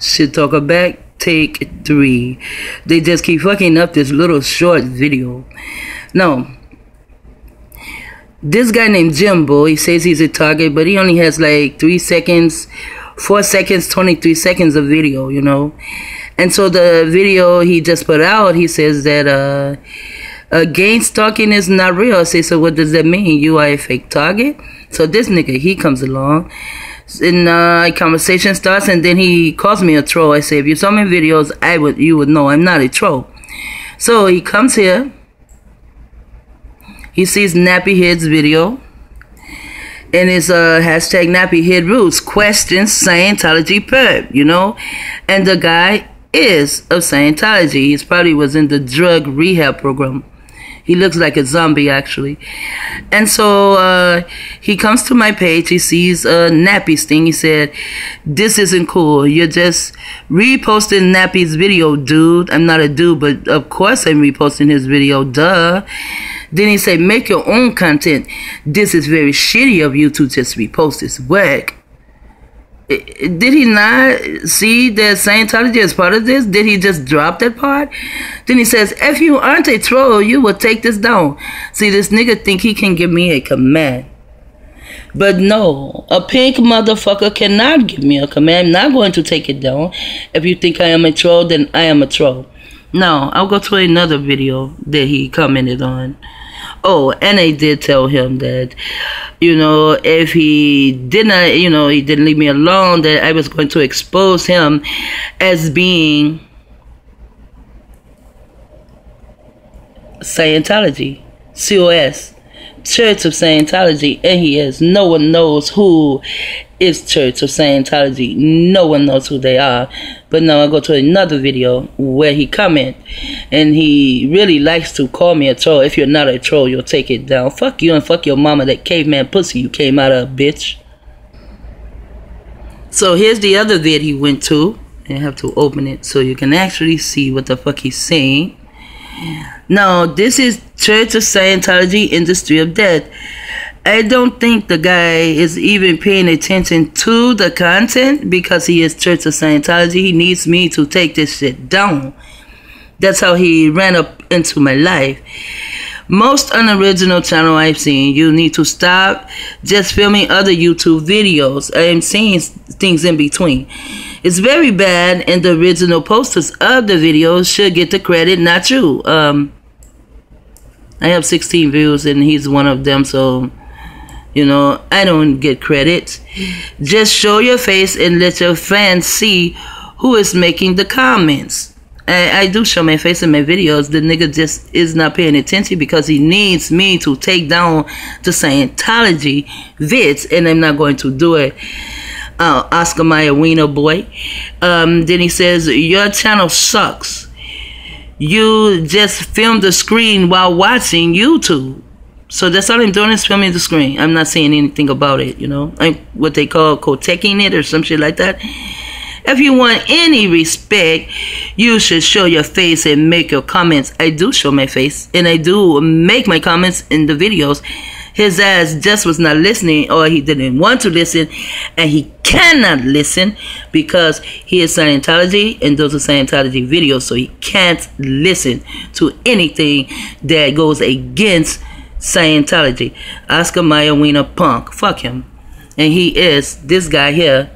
Shit talker back. Take three. They just keep fucking up this little short video. No. This guy named Jimbo, he says he's a target, but he only has like three seconds, four seconds, 23 seconds of video, you know? And so the video he just put out, he says that, uh, uh, gang stalking is not real. I say, so what does that mean? You are a fake target? So this nigga, he comes along and uh, conversation starts, and then he calls me a troll. I say, if you saw my videos, I would you would know I'm not a troll. So he comes here. He sees Nappy Head's video, and it's uh, hashtag Nappy Head Roots questions Scientology perp, you know, and the guy is of Scientology. He probably was in the drug rehab program. He looks like a zombie, actually. And so uh, he comes to my page. He sees a Nappy's thing. He said, This isn't cool. You're just reposting Nappy's video, dude. I'm not a dude, but of course I'm reposting his video. Duh. Then he said, Make your own content. This is very shitty of you to just repost this work did he not see that Scientology is part of this? Did he just drop that part? Then he says, if you aren't a troll, you will take this down. See, this nigga think he can give me a command. But no, a pink motherfucker cannot give me a command. I'm not going to take it down. If you think I am a troll, then I am a troll. Now, I'll go to another video that he commented on. Oh, and I did tell him that, you know, if he didn't, you know, he didn't leave me alone, that I was going to expose him as being Scientology, COS, Church of Scientology, and he is. No one knows who is Church of Scientology. No one knows who they are. But now I go to another video where he comment and he really likes to call me a troll. If you're not a troll, you'll take it down. Fuck you and fuck your mama, that caveman pussy you came out of, bitch. So here's the other vid he went to. I have to open it so you can actually see what the fuck he's saying. Now, this is Church of Scientology Industry of Death. I don't think the guy is even paying attention to the content because he is Church of Scientology. He needs me to take this shit down. That's how he ran up into my life. Most unoriginal channel I've seen, you need to stop just filming other YouTube videos. I am seeing things in between. It's very bad, and the original posters of the videos should get the credit, not you. Um, I have 16 views, and he's one of them, so you know, I don't get credit. Just show your face and let your fans see who is making the comments. I, I do show my face in my videos. The nigga just is not paying attention because he needs me to take down the Scientology vids, and I'm not going to do it. Uh, Oscar Mayer Wiener boy. Um, then he says, Your channel sucks. You just filmed the screen while watching YouTube. So that's all I'm doing is filming the screen. I'm not saying anything about it, you know. I'm what they call co-taking it or some shit like that. If you want any respect, you should show your face and make your comments. I do show my face and I do make my comments in the videos. His ass just was not listening or he didn't want to listen and he cannot listen because he is Scientology and those are Scientology videos so he can't listen to anything that goes against Scientology. Oscar Mayer Wiener punk. Fuck him. And he is this guy here.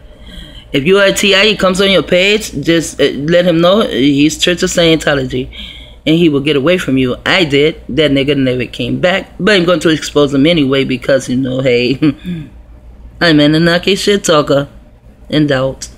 If you are a TI, he comes on your page, just uh, let him know he's Church of Scientology. And he will get away from you. I did. That nigga never came back. But I'm going to expose him anyway because, you know, hey, I'm an Anunnaki shit talker. In doubt.